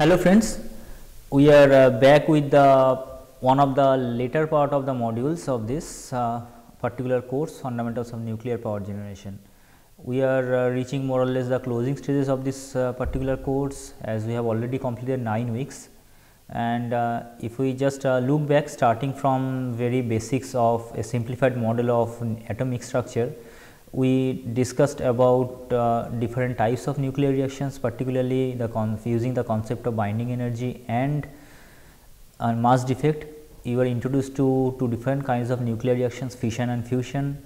Hello friends, we are uh, back with the one of the later part of the modules of this uh, particular course fundamentals of nuclear power generation. We are uh, reaching more or less the closing stages of this uh, particular course as we have already completed 9 weeks and uh, if we just uh, look back starting from very basics of a simplified model of atomic structure we discussed about uh, different types of nuclear reactions particularly the using the concept of binding energy and uh, mass defect. You were introduced to two different kinds of nuclear reactions fission and fusion.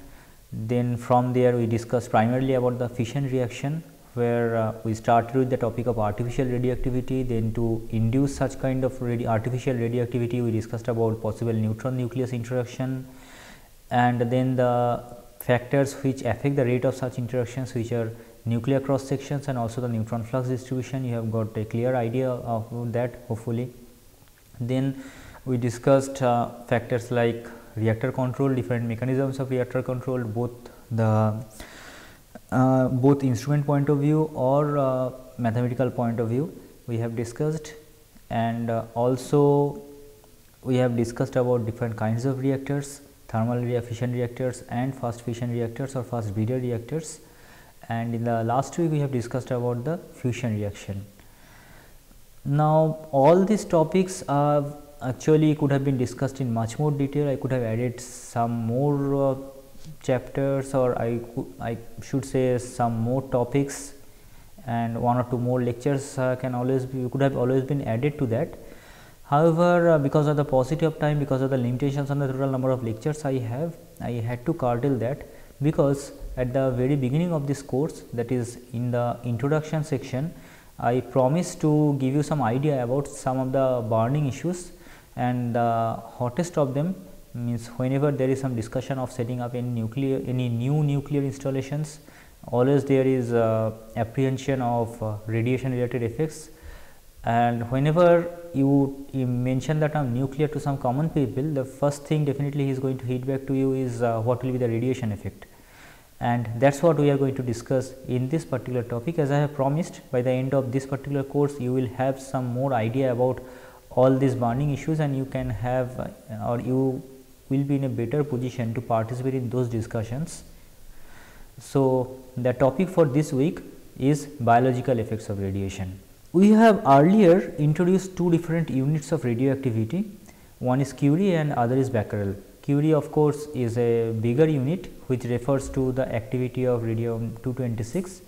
Then from there we discussed primarily about the fission reaction where uh, we started with the topic of artificial radioactivity then to induce such kind of radi artificial radioactivity we discussed about possible neutron nucleus interaction. And then the factors which affect the rate of such interactions which are nuclear cross sections and also the neutron flux distribution. You have got a clear idea of that hopefully. Then we discussed uh, factors like reactor control different mechanisms of reactor control both the uh, both instrument point of view or uh, mathematical point of view we have discussed. And uh, also we have discussed about different kinds of reactors thermal fission reactors and fast fission reactors or fast breeder reactors. And in the last week we have discussed about the fusion reaction. Now, all these topics are actually could have been discussed in much more detail. I could have added some more uh, chapters or I, I should say some more topics and one or two more lectures uh, can always be could have always been added to that However, uh, because of the paucity of time, because of the limitations on the total number of lectures I have, I had to curtail that because at the very beginning of this course that is in the introduction section, I promised to give you some idea about some of the burning issues and the hottest of them means whenever there is some discussion of setting up any nuclear any new nuclear installations always there is uh, apprehension of uh, radiation related effects and whenever you, you, mention the term nuclear to some common people the first thing definitely he is going to hit back to you is uh, what will be the radiation effect and that is what we are going to discuss in this particular topic as I have promised by the end of this particular course you will have some more idea about all these burning issues and you can have uh, or you will be in a better position to participate in those discussions. So, the topic for this week is biological effects of radiation. We have earlier introduced two different units of radioactivity, one is Curie and other is Becquerel. Curie of course is a bigger unit which refers to the activity of radium 226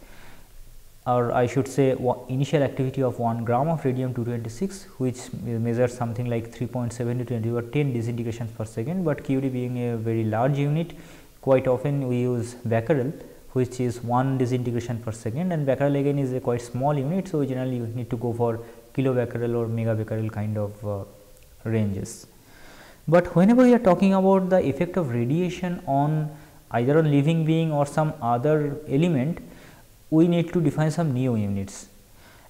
or I should say initial activity of 1 gram of radium 226 which measures something like 3.7 to 10 or 10 disintegrations per second, but Curie being a very large unit quite often we use Becquerel which is 1 disintegration per second and Becquerel again is a quite small unit. So, generally you need to go for kilo Becquerel or mega Becquerel kind of uh, ranges. But whenever we are talking about the effect of radiation on either on living being or some other element, we need to define some new units.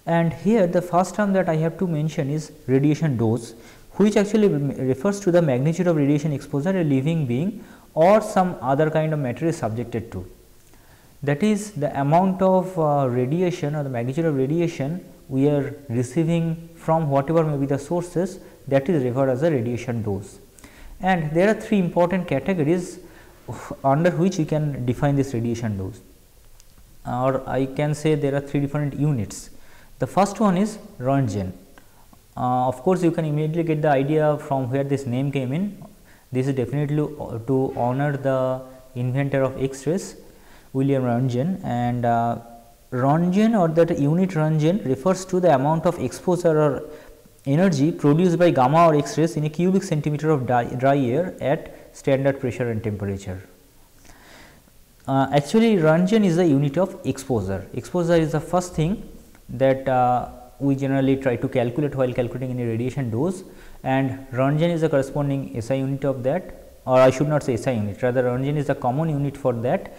And here the first term that I have to mention is radiation dose, which actually refers to the magnitude of radiation exposure a living being or some other kind of matter is subjected to that is the amount of uh, radiation or the magnitude of radiation we are receiving from whatever may be the sources that is referred as a radiation dose. And there are three important categories under which you can define this radiation dose or I can say there are three different units. The first one is Roentgen. Uh, of course, you can immediately get the idea from where this name came in. This is definitely to honor the inventor of X-rays William Roentgen and uh, or that unit Roentgen refers to the amount of exposure or energy produced by gamma or X-rays in a cubic centimeter of dry, air at standard pressure and temperature. Uh, actually Roentgen is the unit of exposure. Exposure is the first thing that uh, we generally try to calculate while calculating any radiation dose and Roentgen is the corresponding SI unit of that or I should not say SI unit rather Roentgen is the common unit for that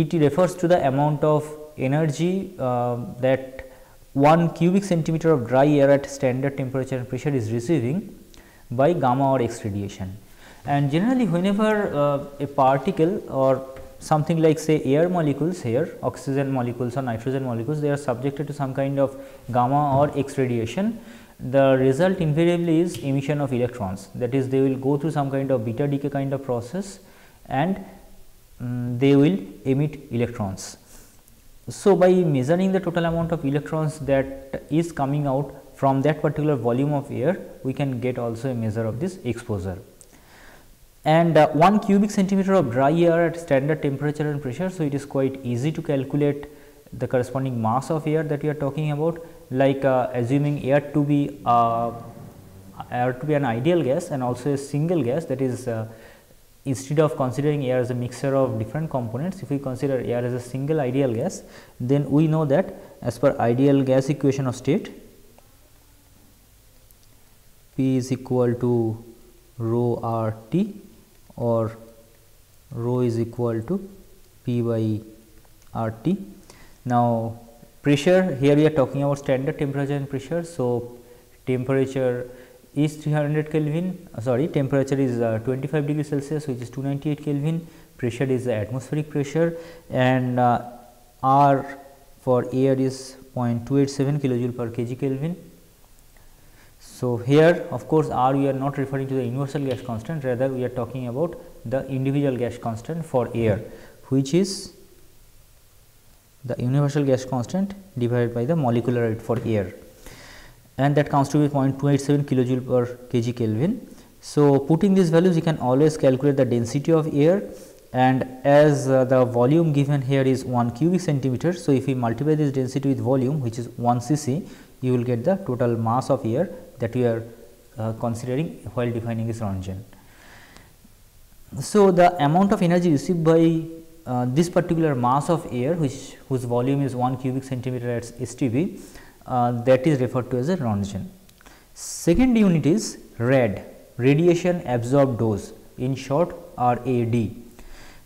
it refers to the amount of energy uh, that 1 cubic centimeter of dry air at standard temperature and pressure is receiving by gamma or X radiation. And generally whenever uh, a particle or something like say air molecules here oxygen molecules or nitrogen molecules they are subjected to some kind of gamma or x radiation the result invariably is emission of electrons that is they will go through some kind of beta decay kind of process and um, they will emit electrons. So, by measuring the total amount of electrons that is coming out from that particular volume of air we can get also a measure of this exposure and uh, 1 cubic centimeter of dry air at standard temperature and pressure. So, it is quite easy to calculate the corresponding mass of air that we are talking about like uh, assuming air to be uh, air to be an ideal gas and also a single gas that is uh, instead of considering air as a mixture of different components if we consider air as a single ideal gas then we know that as per ideal gas equation of state P is equal to rho r T or rho is equal to P by R T. Now, pressure here we are talking about standard temperature and pressure. So, temperature is 300 Kelvin uh, sorry temperature is uh, 25 degree Celsius which is 298 Kelvin. Pressure is the atmospheric pressure. And uh, R for air is 0.287 kilojoule per kg Kelvin. So, here of course, R we are not referring to the universal gas constant. Rather we are talking about the individual gas constant for air which is the universal gas constant divided by the molecular rate for air and that comes to be 0.287 kilojoule per kg Kelvin. So, putting these values you can always calculate the density of air and as uh, the volume given here is 1 cubic centimeter. So, if we multiply this density with volume which is 1 cc you will get the total mass of air that we are uh, considering while defining this Röntgen. So, the amount of energy received by uh, this particular mass of air which whose volume is 1 cubic centimeter at STP uh, that is referred to as a Röntgen. Second unit is RAD radiation absorbed dose in short RAD.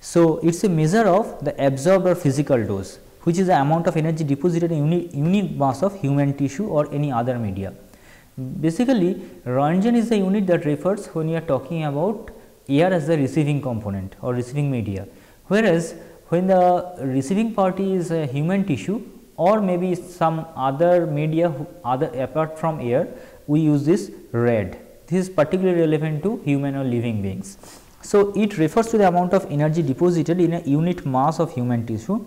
So, it is a measure of the absorbed or physical dose which is the amount of energy deposited in unit, unit mass of human tissue or any other media. Basically, Röntgen is the unit that refers when you are talking about air as the receiving component or receiving media, whereas when the receiving party is a human tissue or maybe some other media other apart from air, we use this RAD. This is particularly relevant to human or living beings. So, it refers to the amount of energy deposited in a unit mass of human tissue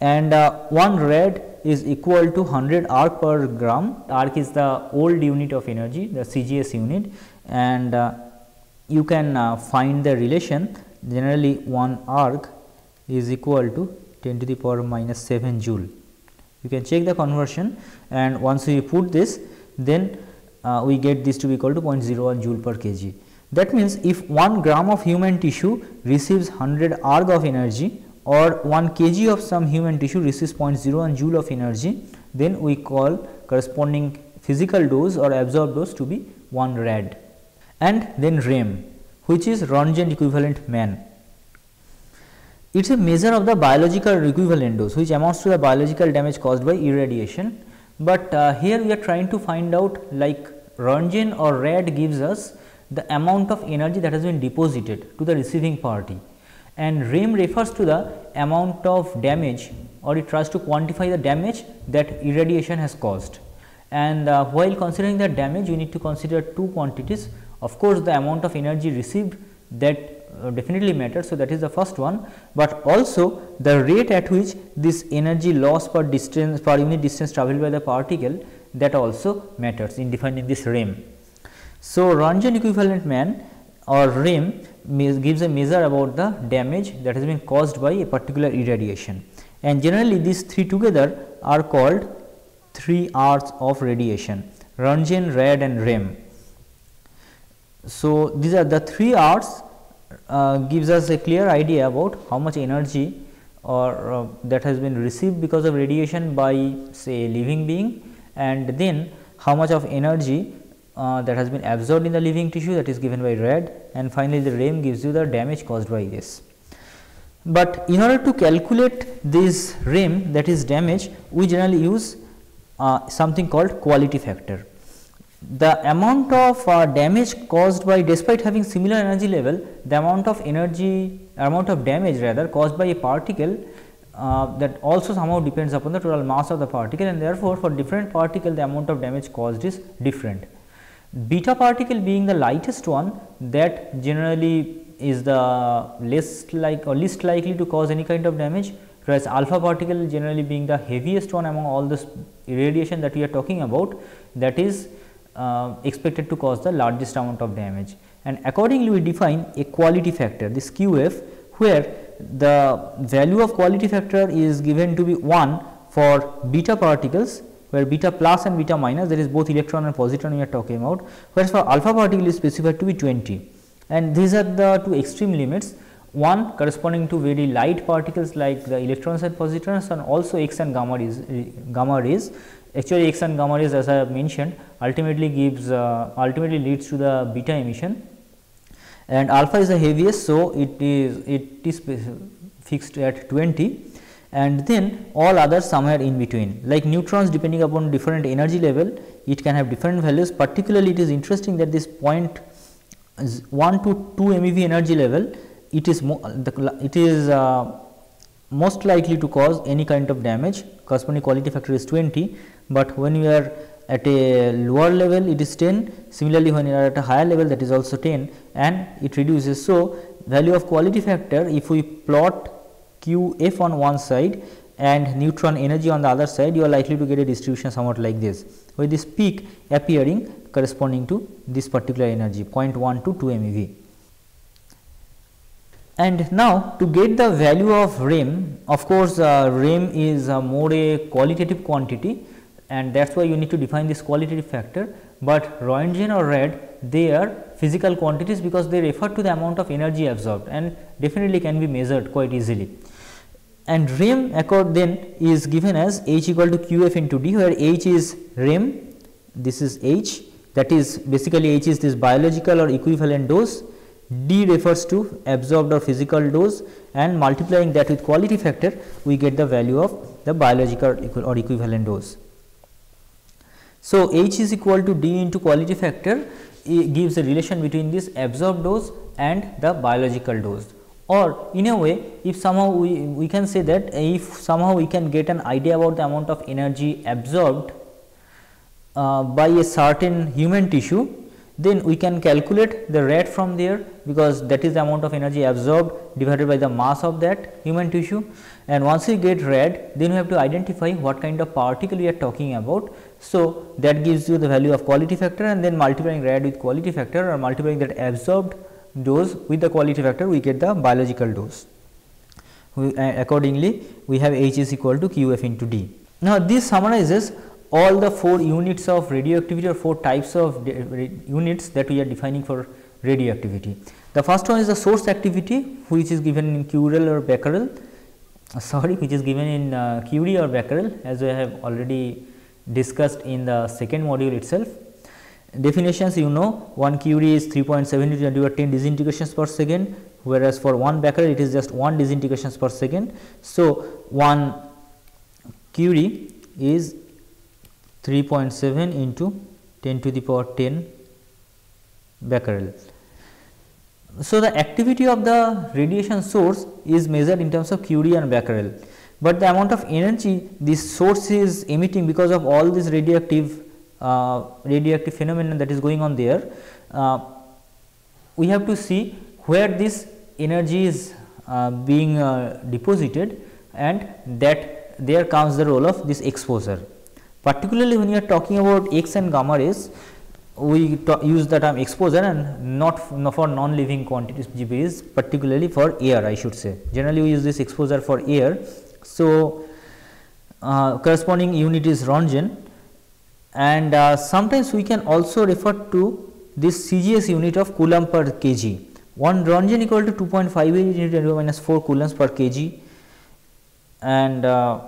and uh, one rad is equal to 100 erg per gram. Erg is the old unit of energy, the CGS unit and uh, you can uh, find the relation generally one erg is equal to 10 to the power minus 7 joule. You can check the conversion and once we put this then uh, we get this to be equal to 0.01 joule per kg. That means, if 1 gram of human tissue receives 100 erg of energy or 1 kg of some human tissue receives 0.01 joule of energy, then we call corresponding physical dose or absorbed dose to be 1 rad. And then REM which is Röntgen equivalent man. It is a measure of the biological equivalent dose which amounts to the biological damage caused by irradiation, but uh, here we are trying to find out like Röntgen or rad gives us the amount of energy that has been deposited to the receiving party. And REM refers to the amount of damage or it tries to quantify the damage that irradiation has caused. And uh, while considering the damage we need to consider two quantities. Of course, the amount of energy received that uh, definitely matters. So, that is the first one, but also the rate at which this energy loss per distance per unit distance travelled by the particle that also matters in defining this REM. So, Röntgen equivalent man or REM gives a measure about the damage that has been caused by a particular irradiation and generally these three together are called three R's of radiation Röntgen, RAD and REM. So, these are the three R's uh, gives us a clear idea about how much energy or uh, that has been received because of radiation by say a living being and then how much of energy uh, that has been absorbed in the living tissue that is given by rad and finally, the REM gives you the damage caused by this. But in order to calculate this REM that is damage, we generally use uh, something called quality factor. The amount of uh, damage caused by despite having similar energy level, the amount of energy amount of damage rather caused by a particle uh, that also somehow depends upon the total mass of the particle and therefore, for different particle the amount of damage caused is different. Beta particle being the lightest one that generally is the less like or least likely to cause any kind of damage whereas alpha particle generally being the heaviest one among all this radiation that we are talking about that is uh, expected to cause the largest amount of damage. And accordingly we define a quality factor this QF where the value of quality factor is given to be 1 for beta particles where beta plus and beta minus that is both electron and positron we are talking about whereas for alpha particle is specified to be 20 and these are the two extreme limits. One corresponding to very light particles like the electrons and positrons and also X and gamma rays, gamma rays. Actually, X and gamma rays as I have mentioned ultimately gives uh, ultimately leads to the beta emission. And alpha is the heaviest. So, it is it is fixed at 20 and then all others somewhere in between. Like neutrons depending upon different energy level it can have different values. Particularly it is interesting that this point 1 to 2 MeV energy level it is the, it is uh, most likely to cause any kind of damage. Corresponding quality factor is 20, but when you are at a lower level it is 10 similarly when you are at a higher level that is also 10 and it reduces. So, value of quality factor if we plot q f on one side and neutron energy on the other side you are likely to get a distribution somewhat like this with this peak appearing corresponding to this particular energy 0.1 to 2 MeV. And now to get the value of REM, of course, uh, REM is uh, more a qualitative quantity and that is why you need to define this qualitative factor, but Roentgen or rad they are physical quantities because they refer to the amount of energy absorbed and definitely can be measured quite easily. And REM accord then is given as H equal to QF into D where H is REM, this is H that is basically H is this biological or equivalent dose D refers to absorbed or physical dose and multiplying that with quality factor we get the value of the biological or equivalent dose. So, H is equal to D into quality factor gives a relation between this absorbed dose and the biological dose or in a way if somehow we, we can say that if somehow we can get an idea about the amount of energy absorbed uh, by a certain human tissue then we can calculate the rate from there because that is the amount of energy absorbed divided by the mass of that human tissue and once we get rad then we have to identify what kind of particle we are talking about. So, that gives you the value of quality factor and then multiplying rad with quality factor or multiplying that absorbed dose with the quality factor we get the biological dose. We, uh, accordingly, we have H is equal to Q f into D. Now, this summarizes all the 4 units of radioactivity or 4 types of units that we are defining for radioactivity. The first one is the source activity which is given in Curie or Becquerel uh, sorry which is given in uh, Curie or Becquerel as we have already discussed in the second module itself. Definitions you know one Curie is 3.7 10 to 10 disintegrations per second whereas for one Becquerel it is just 1 disintegrations per second. So, one Curie is 3.7 into 10 to the power 10 becquerel. So, the activity of the radiation source is measured in terms of Curie and becquerel, but the amount of energy this source is emitting because of all this radioactive uh, radioactive phenomenon that is going on there, uh, we have to see where this energy is uh, being uh, deposited and that there comes the role of this exposure particularly when you are talking about X and gamma rays we use the term exposure and not for non-living quantities particularly for air I should say. Generally we use this exposure for air. So, uh, corresponding unit is Roentgen and uh, sometimes we can also refer to this CGS unit of coulomb per kg. 1 Roentgen equal to 2.58 into 10 minus 4 coulombs per kg and uh,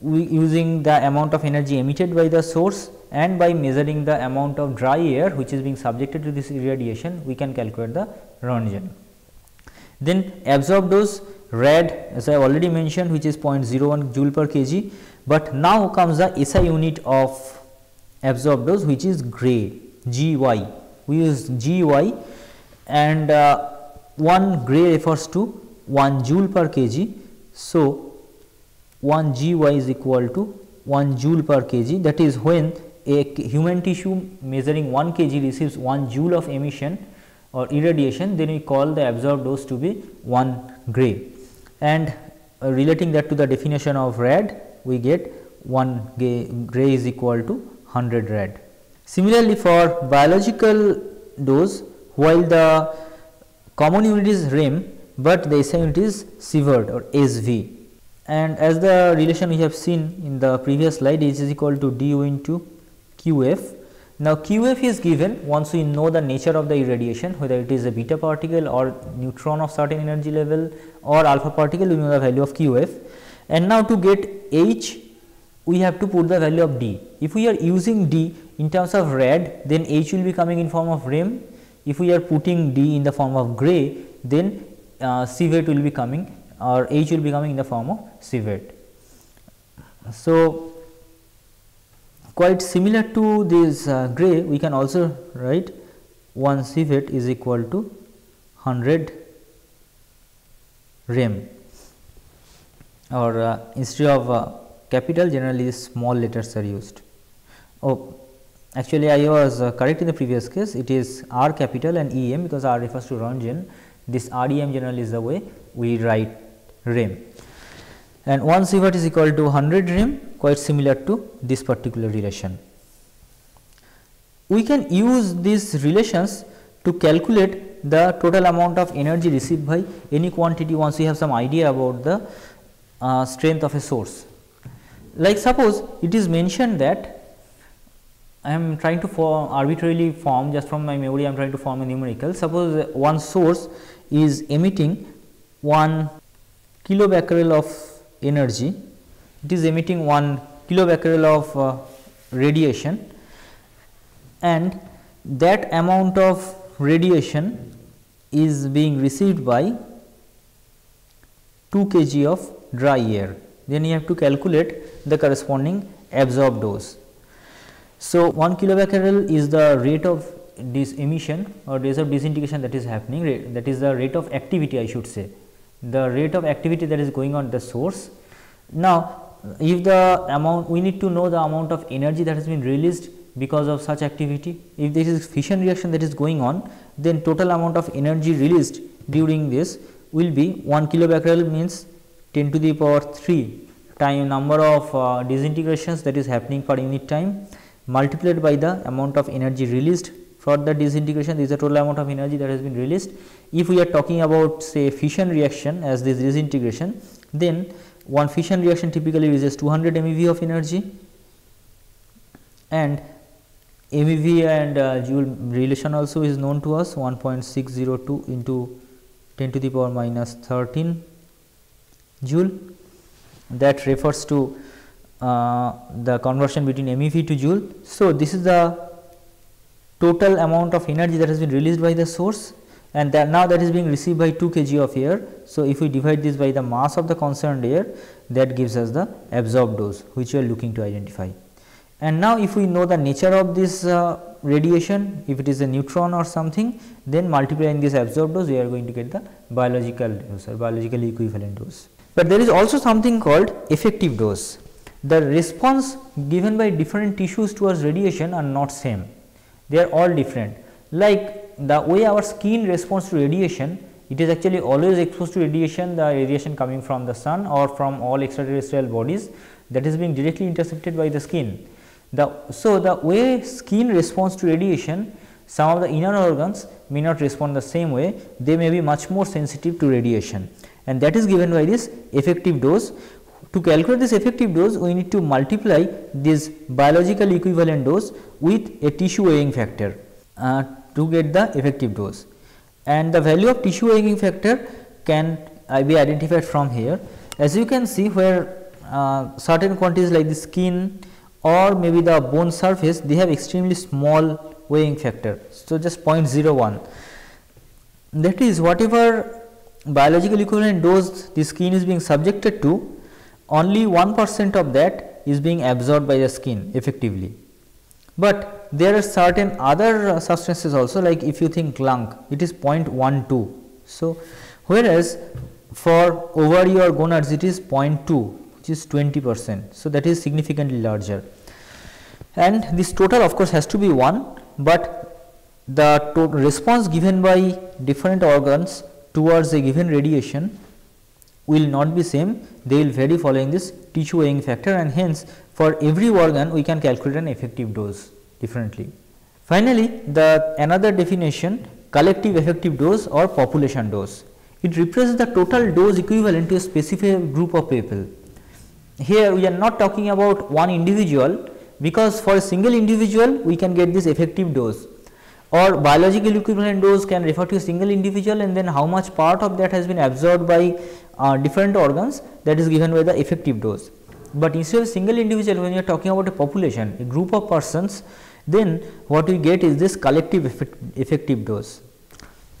we using the amount of energy emitted by the source and by measuring the amount of dry air which is being subjected to this irradiation we can calculate the Roentgen. Then absorbed dose rad as I already mentioned which is 0.01 joule per kg, but now comes the SI unit of absorbed dose which is gray GY. We use GY and uh, one gray refers to 1 joule per kg. So, 1 Gy is equal to 1 joule per kg that is when a human tissue measuring 1 kg receives 1 joule of emission or irradiation then we call the absorbed dose to be 1 gray and uh, relating that to the definition of rad we get 1 gray, is equal to 100 rad. Similarly, for biological dose while the common unit is rem, but the SI unit is sievert or SV and as the relation we have seen in the previous slide is equal to du into QF. Now, QF is given once we know the nature of the irradiation whether it is a beta particle or neutron of certain energy level or alpha particle we know the value of QF and now to get H we have to put the value of D. If we are using D in terms of rad then H will be coming in form of rem. If we are putting D in the form of gray then uh, sievert will be coming or H will be coming in the form of sievert. So, quite similar to this uh, gray we can also write 1 sievert is equal to 100 rem or uh, instead of uh, capital generally small letters are used. Oh, actually I was uh, correct in the previous case it is R capital and E m because R refers to Röntgen this R E m generally is the way we write rem and 1 sievert is equal to 100 rem quite similar to this particular relation. We can use these relations to calculate the total amount of energy received by any quantity once we have some idea about the uh, strength of a source. Like suppose it is mentioned that I am trying to form arbitrarily form just from my memory I am trying to form a numerical. Suppose one source is emitting 1 kilobecquerel of energy, it is emitting 1 kilobecquerel of uh, radiation and that amount of radiation is being received by 2 kg of dry air then you have to calculate the corresponding absorbed dose. So, 1 kilobecquerel is the rate of this emission or rate of disintegration that is happening that is the rate of activity I should say the rate of activity that is going on the source. Now, if the amount we need to know the amount of energy that has been released because of such activity if this is fission reaction that is going on then total amount of energy released during this will be 1 kilobecquerel means 10 to the power 3 time number of uh, disintegrations that is happening per unit time multiplied by the amount of energy released for the disintegration this is the total amount of energy that has been released. If we are talking about say fission reaction as this disintegration then one fission reaction typically releases 200 MeV of energy and MeV and uh, Joule relation also is known to us 1.602 into 10 to the power minus 13 joule that refers to uh, the conversion between MeV to joule. So, this is the total amount of energy that has been released by the source and that now that is being received by 2 kg of air. So, if we divide this by the mass of the concerned air that gives us the absorbed dose which we are looking to identify. And now, if we know the nature of this uh, radiation if it is a neutron or something then multiplying this absorbed dose we are going to get the biological dose or biologically equivalent dose. But there is also something called effective dose. The response given by different tissues towards radiation are not same, they are all different. Like the way our skin responds to radiation, it is actually always exposed to radiation, the radiation coming from the sun or from all extraterrestrial bodies that is being directly intercepted by the skin. The, so, the way skin responds to radiation, some of the inner organs may not respond the same way, they may be much more sensitive to radiation and that is given by this effective dose. To calculate this effective dose, we need to multiply this biological equivalent dose with a tissue weighing factor uh, to get the effective dose. And the value of tissue weighing factor can uh, be identified from here. As you can see where uh, certain quantities like the skin or maybe the bone surface, they have extremely small weighing factor. So, just 0.01 that is whatever biological equivalent dose the skin is being subjected to only 1 percent of that is being absorbed by the skin effectively. But there are certain other substances also like if you think lung it is 0.12. So, whereas for ovary or gonads it is 0.2 which is 20 percent. So, that is significantly larger and this total of course has to be 1, but the response given by different organs towards a given radiation will not be same they will vary following this tissue weighing factor and hence for every organ we can calculate an effective dose differently. Finally, the another definition collective effective dose or population dose. It represents the total dose equivalent to a specific group of people. Here we are not talking about one individual because for a single individual we can get this effective dose or biological equivalent dose can refer to a single individual and then how much part of that has been absorbed by uh, different organs that is given by the effective dose. But instead of single individual when you are talking about a population a group of persons then what we get is this collective effect, effective dose.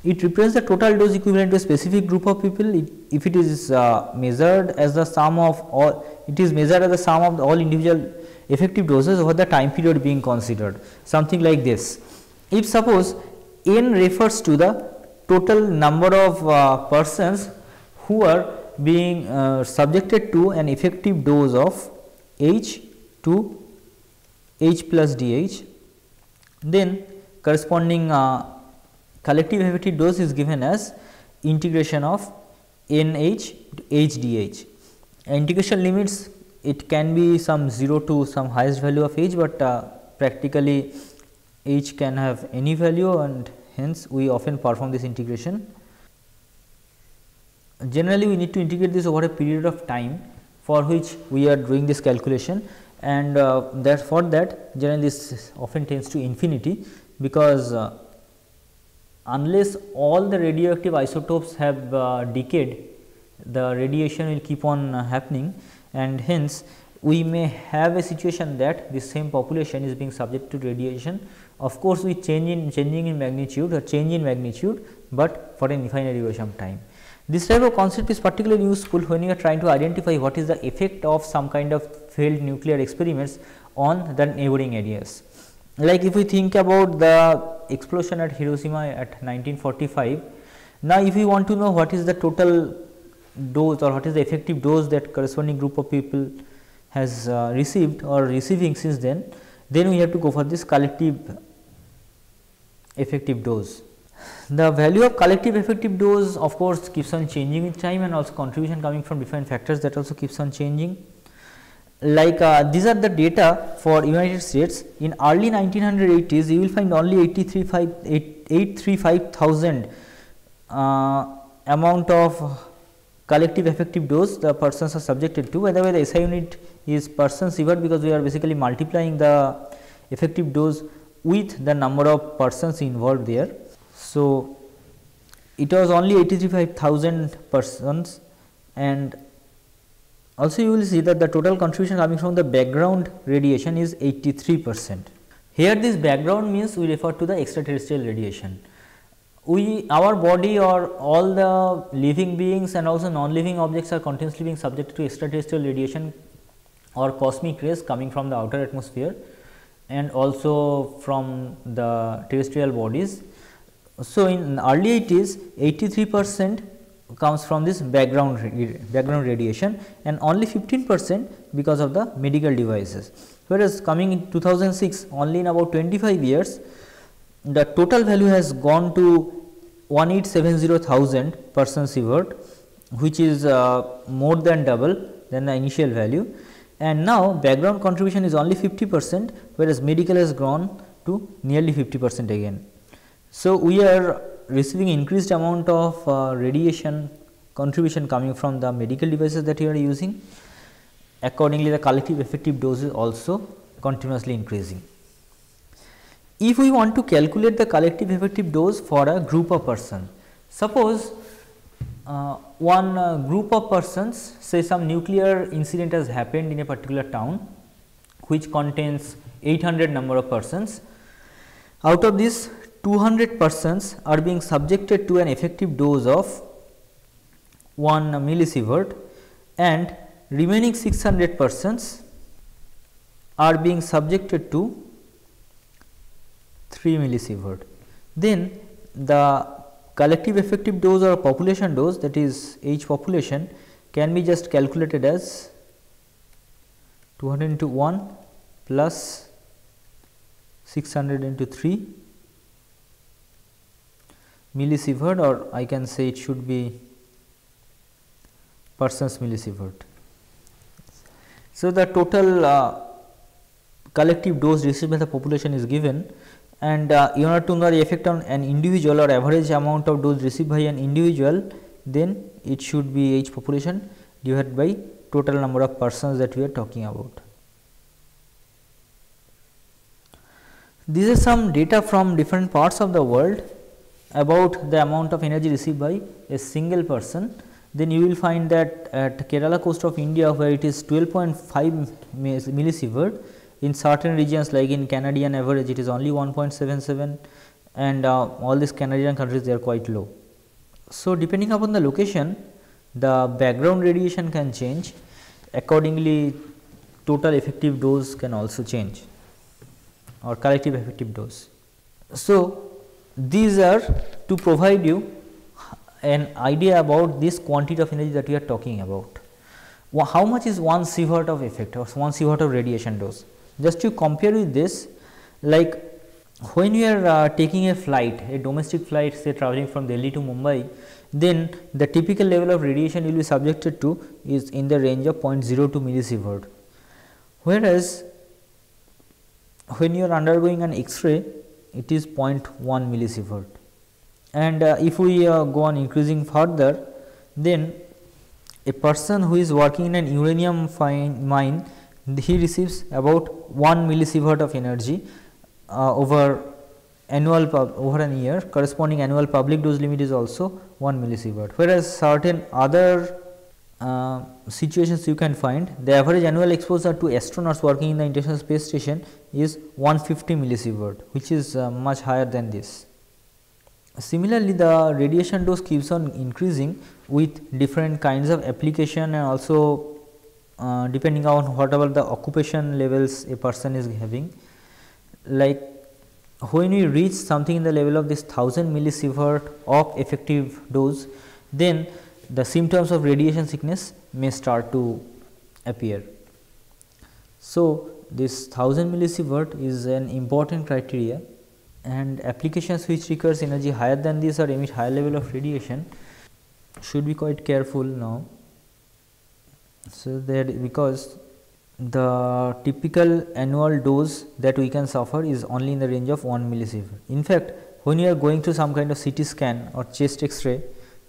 It represents the total dose equivalent to a specific group of people it, if it is uh, measured as the sum of all it is measured as the sum of all individual effective doses over the time period being considered something like this. If suppose n refers to the total number of uh, persons who are being uh, subjected to an effective dose of H to H plus DH, then corresponding uh, collective effective dose is given as integration of NH to HDH. Integration limits it can be some 0 to some highest value of h, but uh, practically h can have any value and hence we often perform this integration. Generally, we need to integrate this over a period of time for which we are doing this calculation and uh, that for that generally this often tends to infinity because uh, unless all the radioactive isotopes have uh, decayed the radiation will keep on uh, happening. And hence we may have a situation that the same population is being subject to radiation. Of course with change in changing in magnitude or change in magnitude but for an infinite duration of time. This type of concept is particularly useful when you are trying to identify what is the effect of some kind of failed nuclear experiments on the neighboring areas like if we think about the explosion at Hiroshima at 1945 now if we want to know what is the total dose or what is the effective dose that corresponding group of people has uh, received or receiving since then, then we have to go for this collective effective dose. The value of collective effective dose of course keeps on changing with time and also contribution coming from different factors that also keeps on changing. Like uh, these are the data for United States in early 1980s you will find only 835,000 uh, amount of collective effective dose the persons are subjected to by the way the SI unit is person sievert because we are basically multiplying the effective dose with the number of persons involved there. So, it was only 85,000 persons and also you will see that the total contribution coming from the background radiation is 83 percent. Here this background means we refer to the extraterrestrial radiation we our body or all the living beings and also non-living objects are continuously being subjected to extraterrestrial radiation or cosmic rays coming from the outer atmosphere and also from the terrestrial bodies. So, in early 80s 83 percent comes from this background background radiation and only 15 percent because of the medical devices. Whereas, coming in 2006 only in about 25 years the total value has gone to 1870,000 person sievert which is uh, more than double than the initial value and now background contribution is only 50 percent whereas medical has grown to nearly 50 percent again. So, we are receiving increased amount of uh, radiation contribution coming from the medical devices that you are using accordingly the collective effective dose is also continuously increasing. If we want to calculate the collective effective dose for a group of person, suppose uh, one uh, group of persons say some nuclear incident has happened in a particular town which contains 800 number of persons. Out of this 200 persons are being subjected to an effective dose of 1 millisievert and remaining 600 persons are being subjected to 3 millisievert. Then the collective effective dose or population dose that is H population can be just calculated as 200 into 1 plus 600 into 3 millisievert or I can say it should be persons millisievert. So, the total uh, collective dose received by the population is given and uh, in order to know the effect on an individual or average amount of dose received by an individual then it should be H population divided by total number of persons that we are talking about. These are some data from different parts of the world about the amount of energy received by a single person. Then you will find that at Kerala coast of India where it is 12.5 millisievert in certain regions like in Canadian average it is only 1.77 and uh, all these Canadian countries they are quite low. So, depending upon the location the background radiation can change accordingly total effective dose can also change or collective effective dose. So, these are to provide you an idea about this quantity of energy that we are talking about. How much is 1 sievert of effect or 1 sievert of radiation dose? Just to compare with this like when you are uh, taking a flight, a domestic flight say traveling from Delhi to Mumbai, then the typical level of radiation you will be subjected to is in the range of 0.02 millisievert. Whereas, when you are undergoing an X-ray, it is 0.1 millisievert. And uh, if we uh, go on increasing further, then a person who is working in an uranium mine, he receives about 1 millisievert of energy uh, over annual over an year corresponding annual public dose limit is also 1 millisievert whereas certain other uh, situations you can find the average annual exposure to astronauts working in the international space station is 150 millisievert which is uh, much higher than this. Similarly, the radiation dose keeps on increasing with different kinds of application and also uh, depending on whatever the occupation levels a person is having like when we reach something in the level of this 1000 millisievert of effective dose, then the symptoms of radiation sickness may start to appear. So, this 1000 millisievert is an important criteria and applications which requires energy higher than this or emit higher level of radiation should be quite careful now. So, that because the typical annual dose that we can suffer is only in the range of 1 millisievert. In fact, when you are going through some kind of CT scan or chest X-ray,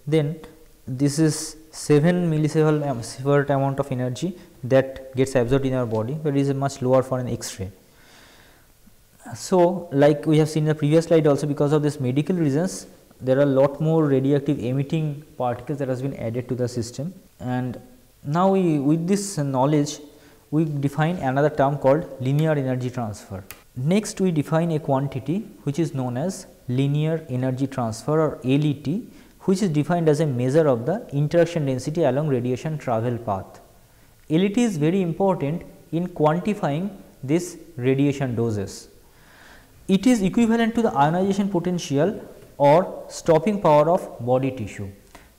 then this is 7 millisievert amount of energy that gets absorbed in our body, but it is much lower for an X-ray. So, like we have seen in the previous slide also because of this medical reasons, there are a lot more radioactive emitting particles that has been added to the system and now we with this knowledge we define another term called linear energy transfer. Next we define a quantity which is known as linear energy transfer or LET which is defined as a measure of the interaction density along radiation travel path. LET is very important in quantifying this radiation doses. It is equivalent to the ionization potential or stopping power of body tissue.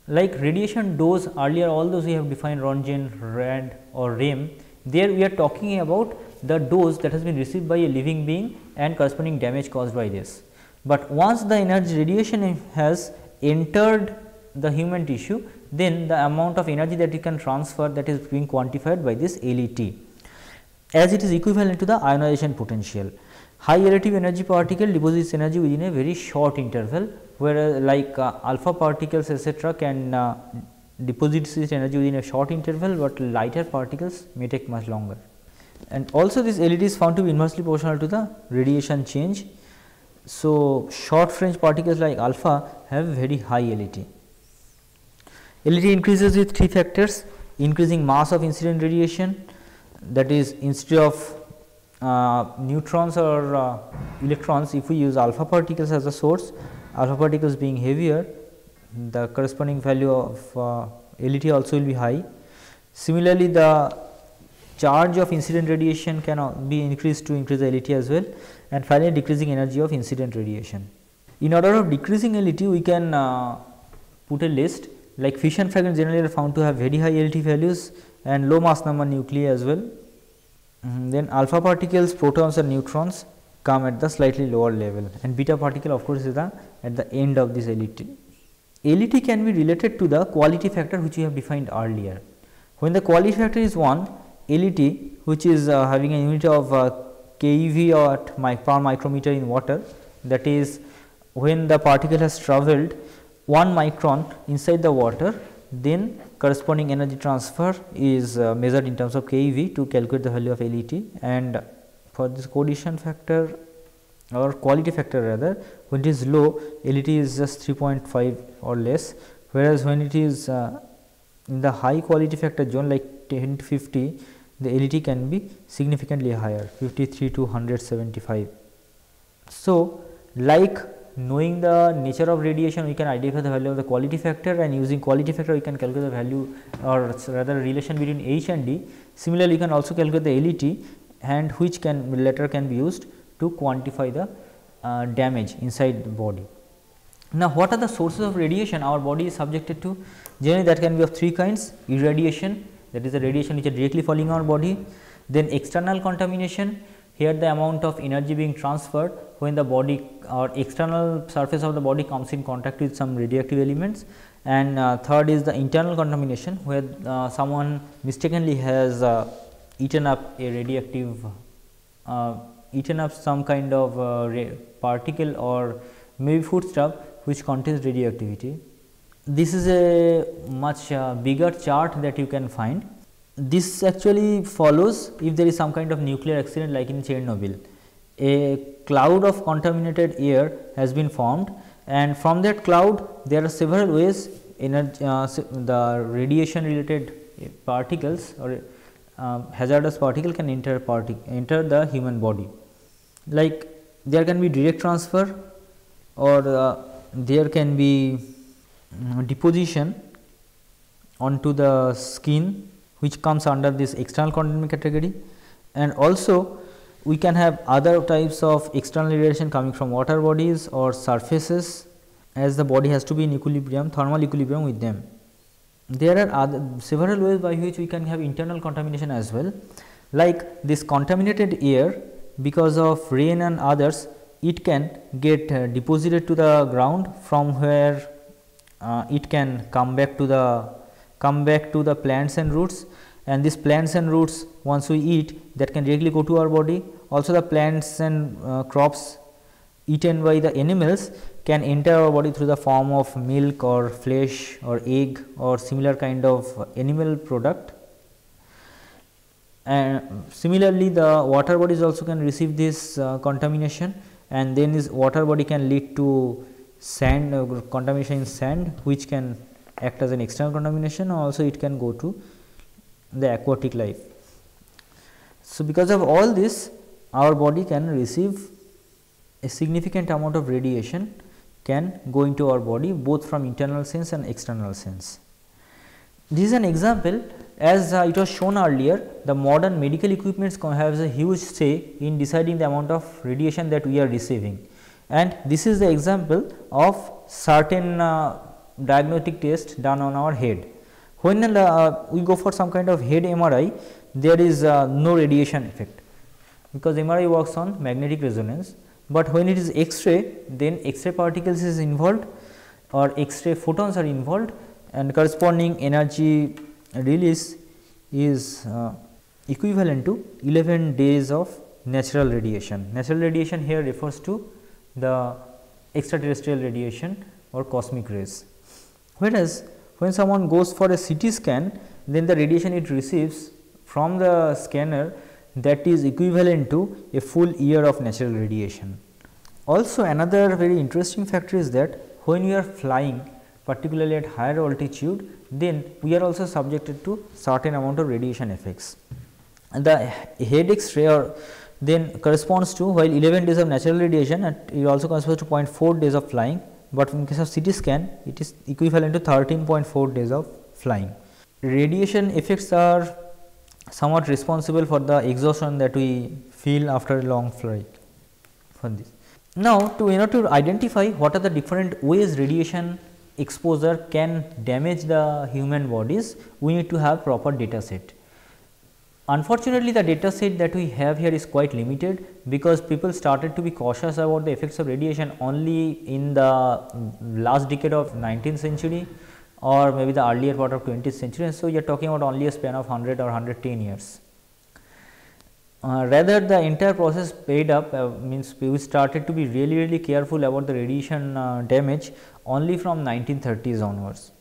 Like radiation dose earlier all those we have defined Roentgen, RAD or REM there we are talking about the dose that has been received by a living being and corresponding damage caused by this. But once the energy radiation has entered the human tissue, then the amount of energy that you can transfer that is being quantified by this LET as it is equivalent to the ionization potential. High relative energy particle deposits energy within a very short interval, whereas like uh, alpha particles etc., can uh, deposits its energy within a short interval, but lighter particles may take much longer. And also this LET is found to be inversely proportional to the radiation change. So, short fringe particles like alpha have very high LET. LET increases with three factors increasing mass of incident radiation that is instead of uh, neutrons or uh, electrons if we use alpha particles as a source alpha particles being heavier the corresponding value of uh, LET also will be high. Similarly, the charge of incident radiation can be increased to increase the LET as well and finally, decreasing energy of incident radiation. In order of decreasing LET, we can uh, put a list like fission fragments generally are found to have very high LET values and low mass number nuclei as well. Mm, then alpha particles, protons and neutrons come at the slightly lower level and beta particle of course is the at the end of this LET. LET can be related to the quality factor which we have defined earlier. When the quality factor is 1, LET which is uh, having a unit of uh, keV or per micrometer in water. That is when the particle has travelled 1 micron inside the water then corresponding energy transfer is uh, measured in terms of keV to calculate the value of LET and for this cohesion factor or quality factor rather when it is low LET is just 3.5 or less. Whereas when it is uh, in the high quality factor zone like 10 to 50 the LET can be significantly higher 53 to 175. So, like knowing the nature of radiation we can identify the value of the quality factor and using quality factor we can calculate the value or rather relation between H and D. Similarly, you can also calculate the LET and which can later can be used to quantify the uh, damage inside the body. Now, what are the sources of radiation our body is subjected to? Generally that can be of three kinds irradiation that is the radiation which are directly falling on body, then external contamination. Here the amount of energy being transferred when the body or external surface of the body comes in contact with some radioactive elements. And uh, third is the internal contamination where uh, someone mistakenly has uh, eaten up a radioactive uh, eaten up some kind of uh, particle or maybe food stuff which contains radioactivity. This is a much uh, bigger chart that you can find. This actually follows if there is some kind of nuclear accident like in Chernobyl a cloud of contaminated air has been formed and from that cloud there are several ways energy, uh, the radiation related particles or uh, hazardous particle can enter enter the human body. Like there can be direct transfer or uh, there can be deposition onto the skin which comes under this external contaminant category and also we can have other types of external radiation coming from water bodies or surfaces as the body has to be in equilibrium thermal equilibrium with them. There are other several ways by which we can have internal contamination as well like this contaminated air because of rain and others it can get uh, deposited to the ground from where uh, it can come back to the come back to the plants and roots and these plants and roots once we eat that can directly go to our body. Also the plants and uh, crops eaten by the animals can enter our body through the form of milk or flesh or egg or similar kind of animal product. And similarly, the water bodies also can receive this uh, contamination and then this water body can lead to sand uh, contamination in sand which can act as an external contamination also it can go to the aquatic life. So, because of all this our body can receive a significant amount of radiation can go into our body both from internal sense and external sense. This is an example as uh, it was shown earlier the modern medical equipments has a huge say in deciding the amount of radiation that we are receiving and this is the example of certain uh, diagnostic test done on our head. When uh, we go for some kind of head MRI, there is uh, no radiation effect because MRI works on magnetic resonance, but when it is X-ray then X-ray particles is involved or X-ray photons are involved and corresponding energy release is uh, equivalent to 11 days of natural radiation. Natural radiation here refers to the extraterrestrial radiation or cosmic rays. Whereas, when someone goes for a CT scan, then the radiation it receives from the scanner that is equivalent to a full year of natural radiation. Also another very interesting factor is that when we are flying particularly at higher altitude, then we are also subjected to certain amount of radiation effects. And the head X-ray or then corresponds to while 11 days of natural radiation and it also corresponds to 0.4 days of flying but in case of CT scan it is equivalent to 13.4 days of flying. Radiation effects are somewhat responsible for the exhaustion that we feel after a long flight for this. Now, to in order to identify what are the different ways radiation exposure can damage the human bodies, we need to have proper data set. Unfortunately, the data set that we have here is quite limited because people started to be cautious about the effects of radiation only in the last decade of 19th century or maybe the earlier part of 20th century. And so, you are talking about only a span of 100 or 110 years. Uh, rather the entire process paid up uh, means we started to be really really careful about the radiation uh, damage only from 1930s onwards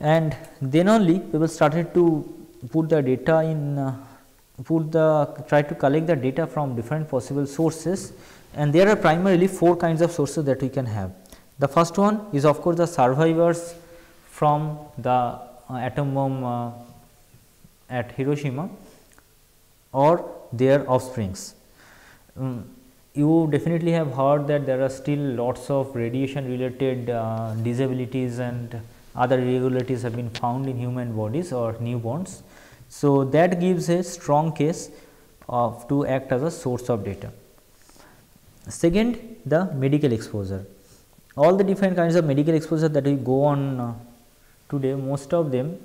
and then only people started to put the data in uh, put the try to collect the data from different possible sources and there are primarily four kinds of sources that we can have. The first one is of course the survivors from the uh, atom bomb uh, at Hiroshima or their offsprings. Um, you definitely have heard that there are still lots of radiation related uh, disabilities and other irregularities have been found in human bodies or newborns. So, that gives a strong case of to act as a source of data. Second, the medical exposure. All the different kinds of medical exposure that we go on uh, today, most of them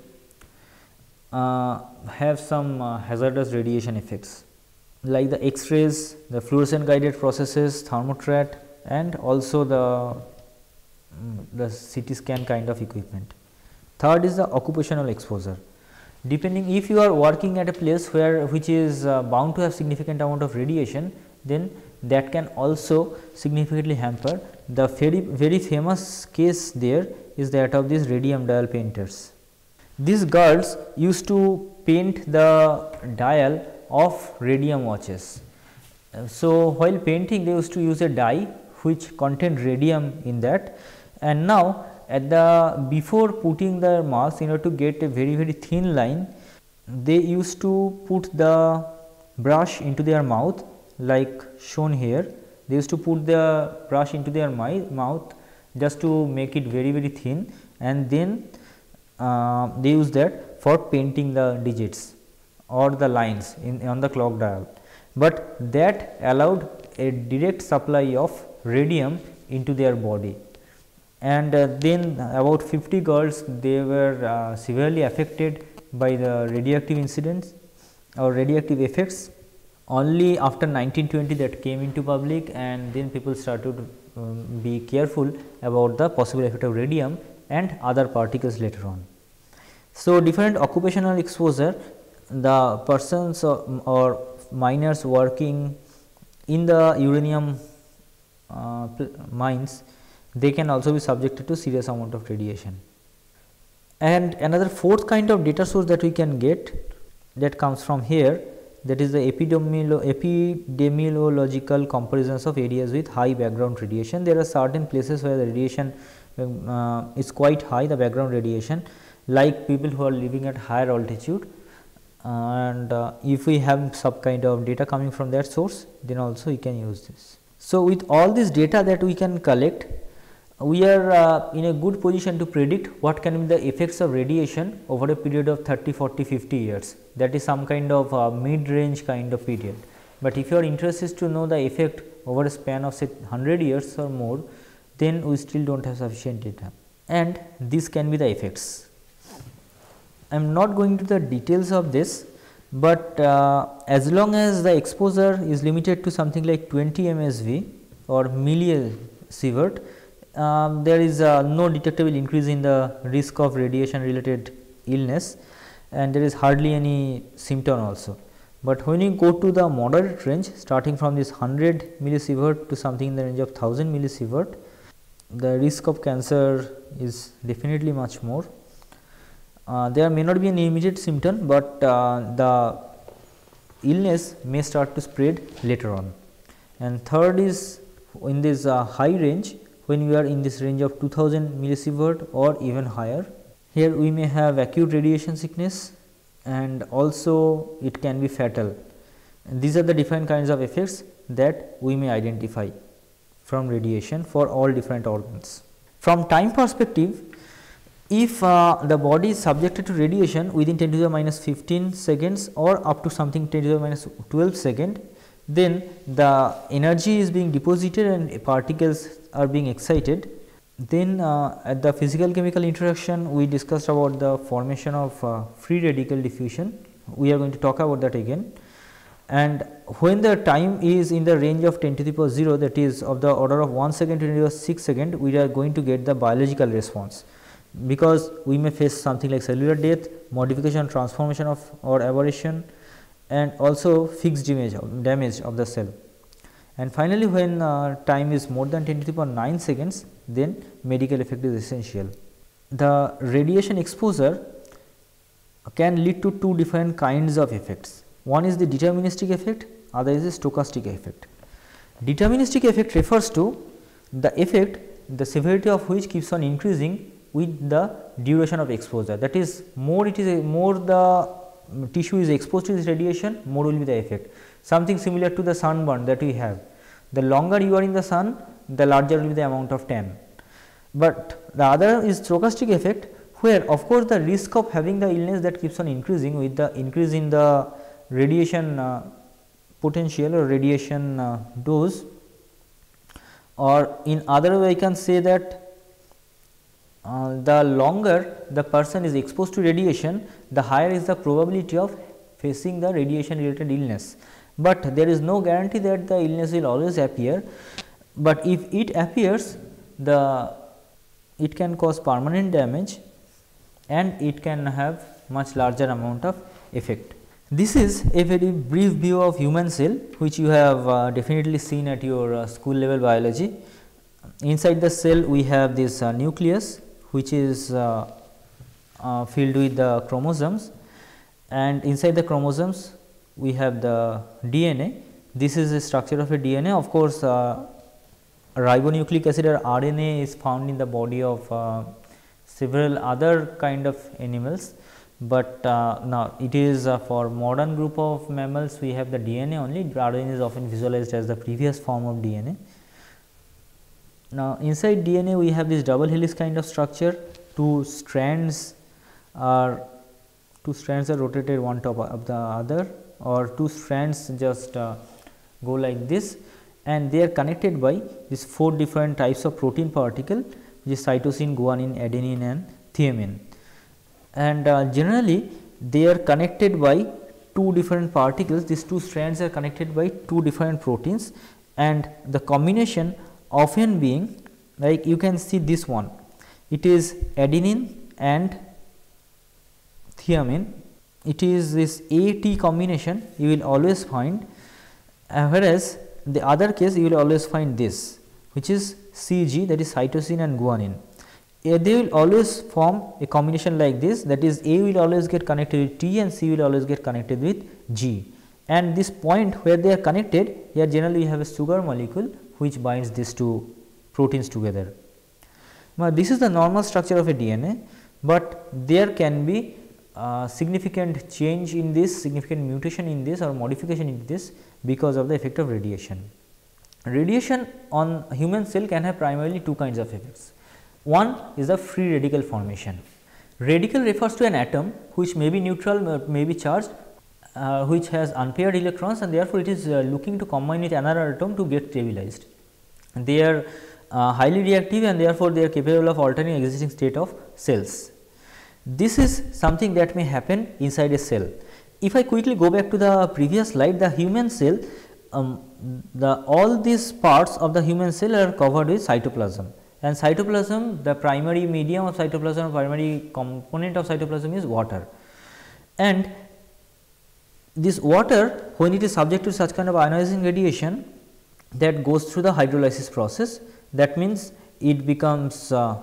uh, have some uh, hazardous radiation effects like the X-rays, the fluorescent guided processes, thermotrat and also the, um, the CT scan kind of equipment. Third is the occupational exposure. Depending if you are working at a place where which is uh, bound to have significant amount of radiation, then that can also significantly hamper. The very, very famous case there is that of these radium dial painters. These girls used to paint the dial of radium watches. So, while painting they used to use a dye which contained radium in that and now at the before putting the marks in order to get a very very thin line they used to put the brush into their mouth like shown here. They used to put the brush into their mouth just to make it very very thin. And then uh, they use that for painting the digits or the lines in on the clock dial, but that allowed a direct supply of radium into their body. And uh, then about 50 girls they were uh, severely affected by the radioactive incidents or radioactive effects only after 1920 that came into public and then people started to um, be careful about the possible effect of radium and other particles later on. So, different occupational exposure the persons or, or miners working in the uranium uh, mines they can also be subjected to serious amount of radiation. And another fourth kind of data source that we can get that comes from here that is the epidemiolo epidemiological comparisons of areas with high background radiation. There are certain places where the radiation um, uh, is quite high the background radiation like people who are living at higher altitude and uh, if we have some kind of data coming from that source then also we can use this. So, with all this data that we can collect we are uh, in a good position to predict what can be the effects of radiation over a period of 30, 40, 50 years. That is some kind of uh, mid range kind of period. But if your interest is to know the effect over a span of say 100 years or more then we still do not have sufficient data. And this can be the effects. I am not going to the details of this, but uh, as long as the exposure is limited to something like 20 MSV or millisievert, um, there is uh, no detectable increase in the risk of radiation related illness and there is hardly any symptom also. But when you go to the moderate range starting from this 100 millisievert to something in the range of 1000 millisievert, the risk of cancer is definitely much more uh, there may not be an immediate symptom, but uh, the illness may start to spread later on. And third is in this uh, high range when we are in this range of 2000 millisievert or even higher. Here we may have acute radiation sickness and also it can be fatal. And these are the different kinds of effects that we may identify from radiation for all different organs. From time perspective, if uh, the body is subjected to radiation within 10 to the minus 15 seconds or up to something 10 to the minus 12 second, then the energy is being deposited and particles are being excited. Then uh, at the physical chemical interaction we discussed about the formation of uh, free radical diffusion. We are going to talk about that again and when the time is in the range of 10 to the power 0 that is of the order of 1 second to the power 6 second we are going to get the biological response because we may face something like cellular death, modification transformation of or aberration and also fixed damage of, damage of the cell. And finally, when uh, time is more than 10 to the power 9 seconds then medical effect is essential. The radiation exposure can lead to two different kinds of effects one is the deterministic effect, other is the stochastic effect. Deterministic effect refers to the effect the severity of which keeps on increasing with the duration of exposure. That is more it is a, more the tissue is exposed to this radiation more will be the effect. Something similar to the sunburn that we have. The longer you are in the sun the larger will be the amount of tan. But the other is stochastic effect where of course, the risk of having the illness that keeps on increasing with the increase in the radiation uh, potential or radiation uh, dose or in other way I can say that uh, the longer the person is exposed to radiation the higher is the probability of facing the radiation related illness. But there is no guarantee that the illness will always appear, but if it appears the it can cause permanent damage and it can have much larger amount of effect. This is a very brief view of human cell which you have uh, definitely seen at your uh, school level biology. Inside the cell we have this uh, nucleus which is uh, uh, filled with the chromosomes and inside the chromosomes we have the DNA. This is the structure of a DNA of course, uh, ribonucleic acid or RNA is found in the body of several other kind of animals but uh, now it is uh, for modern group of mammals we have the DNA only RNA is often visualized as the previous form of DNA. Now inside DNA we have this double helix kind of structure. Two strands are two strands are rotated one top of the other or two strands just uh, go like this. And they are connected by these four different types of protein particle which is cytosine, guanine, adenine and thymine and uh, generally they are connected by two different particles. These two strands are connected by two different proteins. And the combination often being like you can see this one. It is adenine and thymine it is this AT combination you will always find uh, whereas the other case you will always find this which is CG that is cytosine and guanine. They will always form a combination like this that is A will always get connected with T and C will always get connected with G. And this point where they are connected here generally you have a sugar molecule which binds these two proteins together. Now, this is the normal structure of a DNA, but there can be uh, significant change in this significant mutation in this or modification in this because of the effect of radiation. Radiation on human cell can have primarily two kinds of effects. One is the free radical formation. Radical refers to an atom which may be neutral, may be charged, uh, which has unpaired electrons and therefore, it is uh, looking to combine with another atom to get stabilized. They are uh, highly reactive and therefore, they are capable of altering existing state of cells. This is something that may happen inside a cell. If I quickly go back to the previous slide, the human cell, um, the all these parts of the human cell are covered with cytoplasm and cytoplasm the primary medium of cytoplasm primary component of cytoplasm is water and this water when it is subject to such kind of ionizing radiation that goes through the hydrolysis process. That means it becomes uh,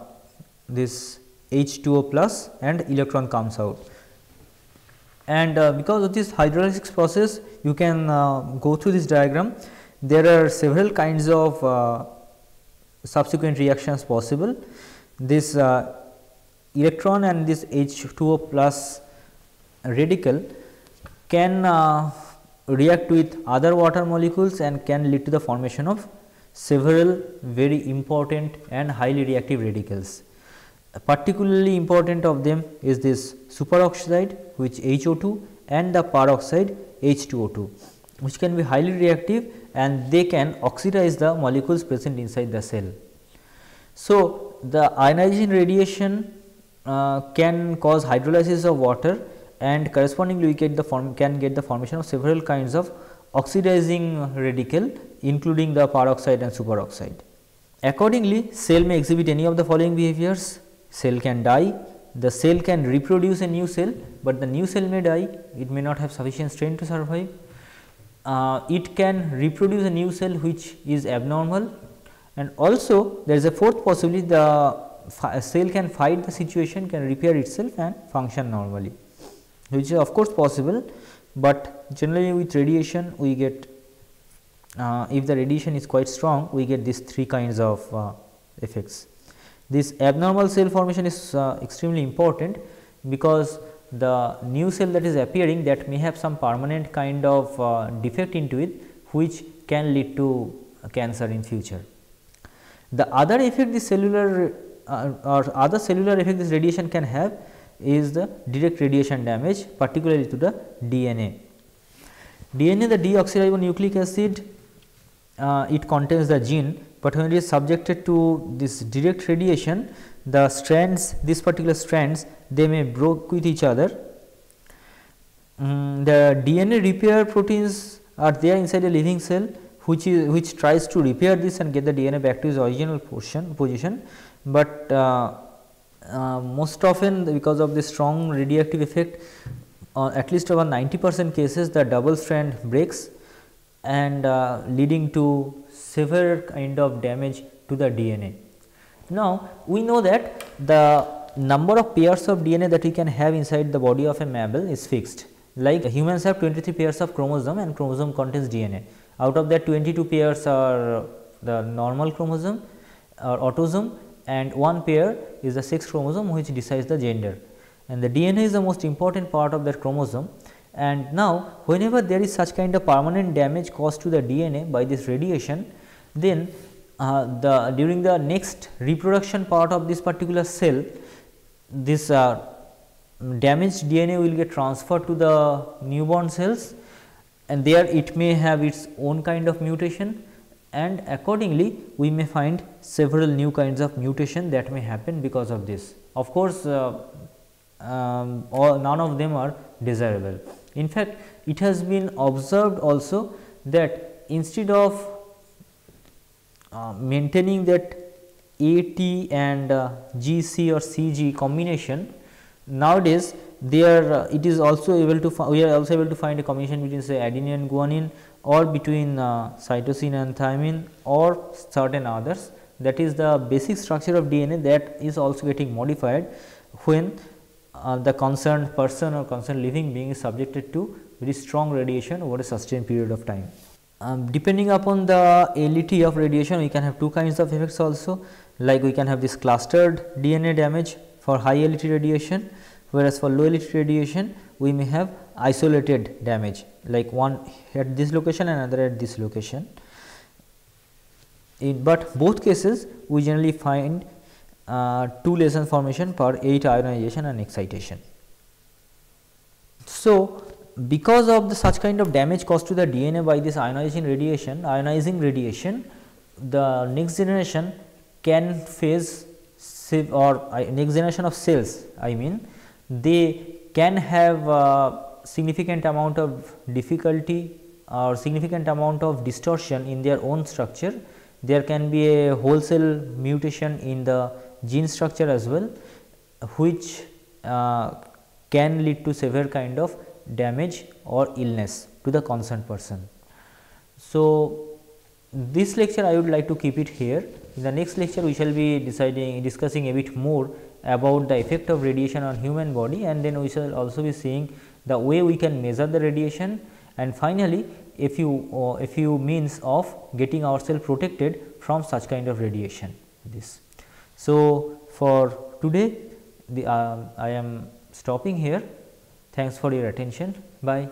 this H2O plus and electron comes out. And uh, because of this hydrolysis process you can uh, go through this diagram. There are several kinds of uh, subsequent reactions possible. This uh, electron and this H2O plus radical can uh, react with other water molecules and can lead to the formation of several very important and highly reactive radicals. Particularly important of them is this superoxide which HO2 and the peroxide H2O2 which can be highly reactive and they can oxidize the molecules present inside the cell. So, the ionizing radiation uh, can cause hydrolysis of water and correspondingly we get the form can get the formation of several kinds of oxidizing radical including the peroxide and superoxide. Accordingly, cell may exhibit any of the following behaviors, cell can die, the cell can reproduce a new cell, but the new cell may die, it may not have sufficient strength to survive. Uh, it can reproduce a new cell which is abnormal. And also there is a fourth possibility the cell can fight the situation, can repair itself and function normally, which is of course possible, but generally with radiation we get uh, if the radiation is quite strong we get these three kinds of uh, effects. This abnormal cell formation is uh, extremely important because the new cell that is appearing that may have some permanent kind of uh, defect into it which can lead to cancer in future. The other effect this cellular uh, or other cellular effect this radiation can have is the direct radiation damage particularly to the DNA. DNA the deoxyribonucleic acid uh, it contains the gene, but when it is subjected to this direct radiation the strands this particular strands they may broke with each other. Um, the DNA repair proteins are there inside a living cell which is which tries to repair this and get the DNA back to its original portion position, but uh, uh, most often because of the strong radioactive effect uh, at least over 90 percent cases the double strand breaks and uh, leading to severe kind of damage to the DNA. Now, we know that the number of pairs of DNA that we can have inside the body of a mammal is fixed like humans have 23 pairs of chromosome and chromosome contains DNA. Out of that 22 pairs are the normal chromosome or autosome and one pair is the sex chromosome which decides the gender. And the DNA is the most important part of that chromosome. And now, whenever there is such kind of permanent damage caused to the DNA by this radiation, then uh, the during the next reproduction part of this particular cell, this uh, damaged DNA will get transferred to the newborn cells. And there it may have its own kind of mutation and accordingly we may find several new kinds of mutation that may happen because of this. Of course, uh, um, all, none of them are desirable. In fact, it has been observed also that instead of uh, maintaining that AT and uh, GC or CG combination, nowadays there uh, it is also able to we are also able to find a combination between say adenine and guanine or between uh, cytosine and thymine or certain others that is the basic structure of DNA that is also getting modified when uh, the concerned person or concerned living being is subjected to very strong radiation over a sustained period of time. Um, depending upon the LET of radiation we can have two kinds of effects also like we can have this clustered DNA damage for high LET radiation whereas for low LET radiation we may have isolated damage like one at this location and another at this location. In, but both cases we generally find uh, 2 lesion formation per 8 ionization and excitation. So, because of the such kind of damage caused to the DNA by this ionizing radiation, ionizing radiation, the next generation can face or next generation of cells I mean they can have a significant amount of difficulty or significant amount of distortion in their own structure. There can be a wholesale mutation in the gene structure as well which uh, can lead to severe kind of damage or illness to the concerned person. So, this lecture I would like to keep it here. In the next lecture we shall be deciding discussing a bit more about the effect of radiation on human body and then we shall also be seeing the way we can measure the radiation and finally, a few uh, a few means of getting ourselves protected from such kind of radiation this. So, for today the, uh, I am stopping here. Thanks for your attention. Bye.